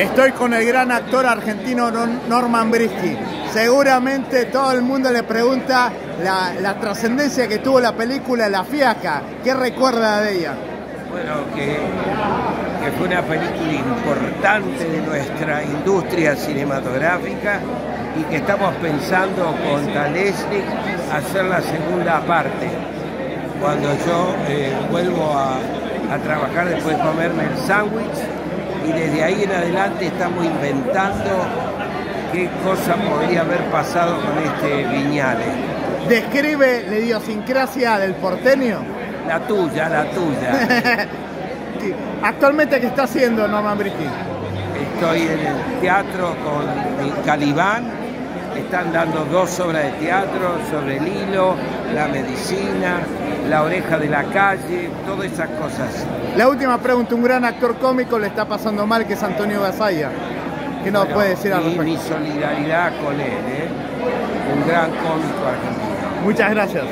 Estoy con el gran actor argentino Norman Brisky. Seguramente todo el mundo le pregunta la, trascendencia que tuvo la película La Fiaca. ¿Qué recuerda de ella? Bueno, que, fue una película importante de nuestra industria cinematográfica y que estamos pensando con Talesnik hacer la segunda parte. Cuando yo eh, vuelvo a trabajar después de comerme el sándwich y desde ahí en adelante estamos inventando qué cosa podría haber pasado con este Viñales. ¿Describe la idiosincrasia del porteño? La tuya, la tuya. ¿Actualmente qué está haciendo Norman Bricky? Estoy en el teatro con Calibán. Están dando dos obras de teatro sobre el hilo, la medicina, la oreja de la calle, todas esas cosas. La última pregunta, un gran actor cómico le está pasando mal, que es Antonio Gasalla. ¿Qué nos puede decir al respecto? Mi solidaridad con él, ¿eh? un gran cómico argentino. Muchas gracias.